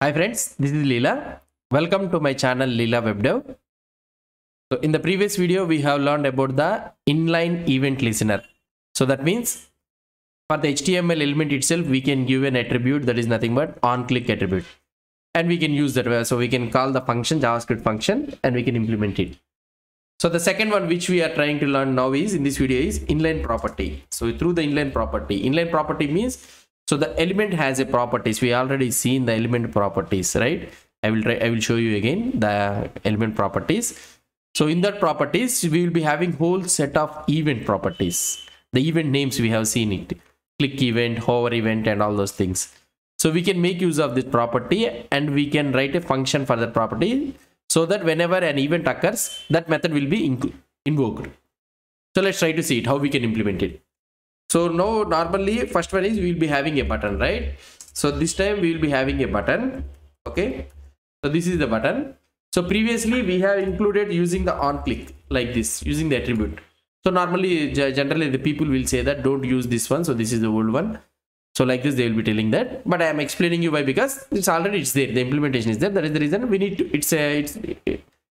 Hi friends, this is Leela. Welcome to my channel Leela WebDev. So in the previous video, we have learned about the inline event listener. So that means for the HTML element itself, we can give an attribute that is nothing but on-click attribute. And we can use that. Uh, so we can call the function JavaScript function and we can implement it. So the second one which we are trying to learn now is in this video is inline property. So through the inline property, inline property means so the element has a properties. We already seen the element properties, right? I will try. I will show you again the element properties. So in that properties, we will be having whole set of event properties. The event names we have seen it, click event, hover event, and all those things. So we can make use of this property and we can write a function for that property so that whenever an event occurs, that method will be invoked. So let's try to see it, how we can implement it. So now normally first one is we will be having a button, right? So this time we will be having a button. Okay. So this is the button. So previously we have included using the on click like this using the attribute. So normally generally the people will say that don't use this one. So this is the old one. So like this they will be telling that. But I am explaining you why because it's already it's there. The implementation is there. That is the reason we need to. It's a it's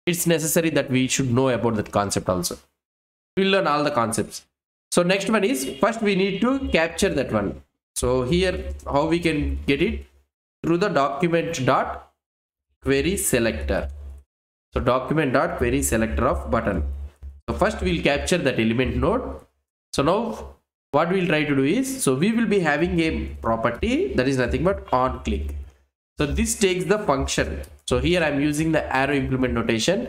it's necessary that we should know about that concept also. We'll learn all the concepts so next one is first we need to capture that one. So here how we can get it? Through the document dot query selector. So document dot query selector of button. So first we'll capture that element node. So now what we'll try to do is so we will be having a property that is nothing but on click. So this takes the function. So here i'm using the arrow implement notation.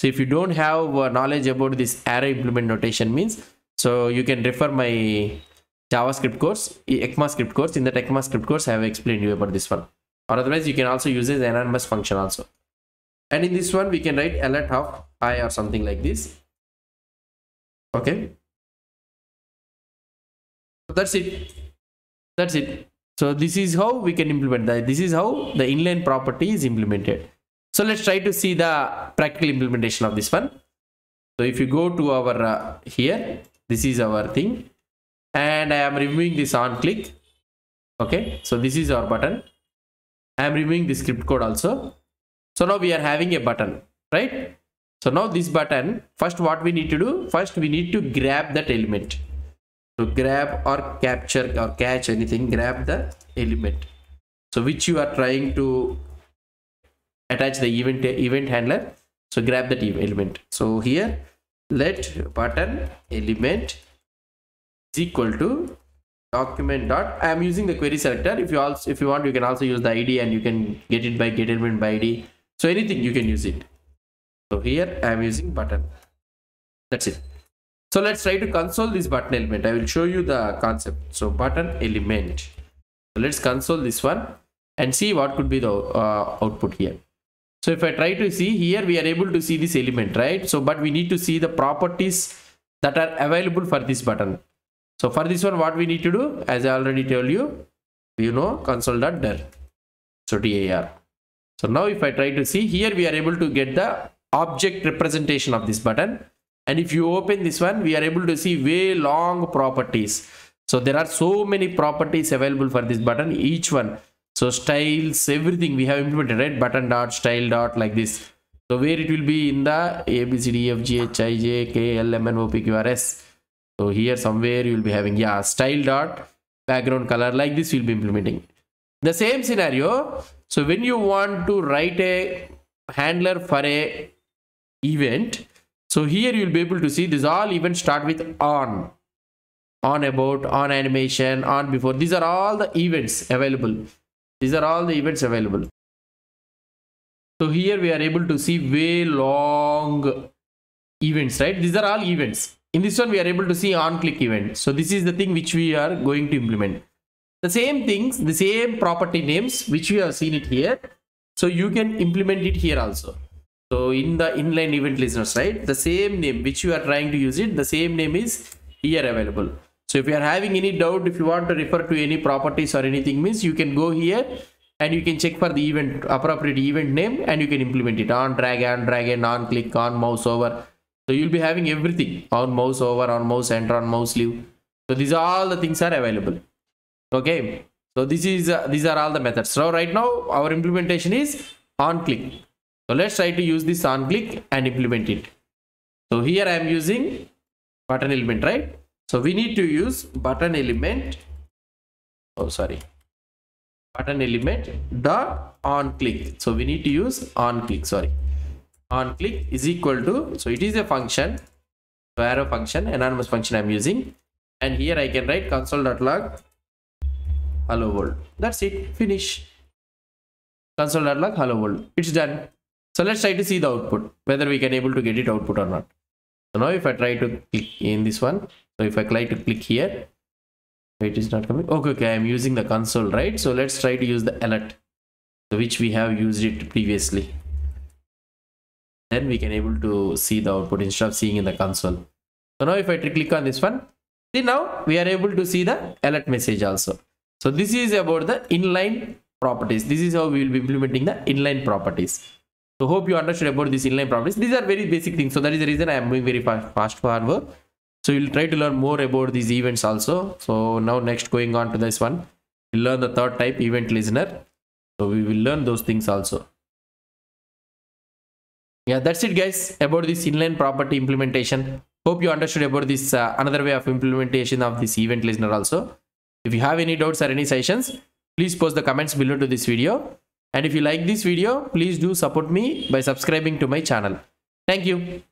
So if you don't have uh, knowledge about this arrow implement notation means so you can refer my javascript course ecmascript course. In that ecmascript course i have explained you about this one. Or otherwise you can also use this anonymous function also. And in this one we can write alert of i or something like this. Okay. That's it. That's it. So this is how we can implement that this is how the inline property is implemented. So let's try to see the practical implementation of this one. So if you go to our uh, here this is our thing. And i am removing this on click. Okay. So this is our button. I am removing the script code also. So now we are having a button right? So now this button first what we need to do? First we need to grab that element. To grab or capture or catch anything grab the element. So which you are trying to attach the event event handler. So grab that element. So here let button element is equal to document dot i am using the query selector. If you also if you want you can also use the id and you can get it by get element by id so anything you can use it. So here i am using button. That's it. So let's try to console this button element. I will show you the concept. So button element. So let's console this one and see what could be the uh, output here so if I try to see here, we are able to see this element, right? So, but we need to see the properties that are available for this button. So for this one, what we need to do, as I already told you, you know, console.dir. So dir. So now if I try to see here, we are able to get the object representation of this button. And if you open this one, we are able to see way long properties. So there are so many properties available for this button, each one so styles everything we have implemented right? Button dot style dot like this. So where it will be in the a b c d f g h i j k l m n o p q r s. So here somewhere you will be having yeah style dot background color like this you'll be implementing. The same scenario. So when you want to write a handler for a event so here you'll be able to see this all events start with on. On abort on animation on before. These are all the events available these are all the events available. So here we are able to see way long events right? These are all events. In this one we are able to see on click event. So this is the thing which we are going to implement. The same things the same property names which we have seen it here. So you can implement it here also. So in the inline event listeners right? The same name which you are trying to use it the same name is here available so if you are having any doubt, if you want to refer to any properties or anything means you can go here and you can check for the event appropriate event name and you can implement it on drag and drag and on click on mouse over. So you'll be having everything on mouse over, on mouse enter, on mouse leave. So these are all the things are available. Okay. So this is uh, these are all the methods. So right now our implementation is on click. So let's try to use this on click and implement it. So here I am using button element, right? So we need to use button element. Oh, sorry. Button element dot on click. So we need to use on click. Sorry. On click is equal to. So it is a function. So arrow function, anonymous function I'm using. And here I can write console.log hello world. That's it. Finish. Console.log hello world. It's done. So let's try to see the output, whether we can able to get it output or not. So now if I try to click in this one, so if I try to click here, it is not coming. Okay, okay, I'm using the console, right? So let's try to use the alert, which we have used it previously. Then we can able to see the output instead of seeing in the console. So now if I click on this one, see now we are able to see the alert message also. So this is about the inline properties. This is how we will be implementing the inline properties. So hope you understood about these inline properties. These are very basic things. So that is the reason I am moving very fast, fast forward. So you'll try to learn more about these events also. So now next going on to this one, we'll learn the third type event listener. So we will learn those things also. Yeah, that's it guys about this inline property implementation. Hope you understood about this uh, another way of implementation of this event listener also. If you have any doubts or any suggestions, please post the comments below to this video. And if you like this video, please do support me by subscribing to my channel. Thank you.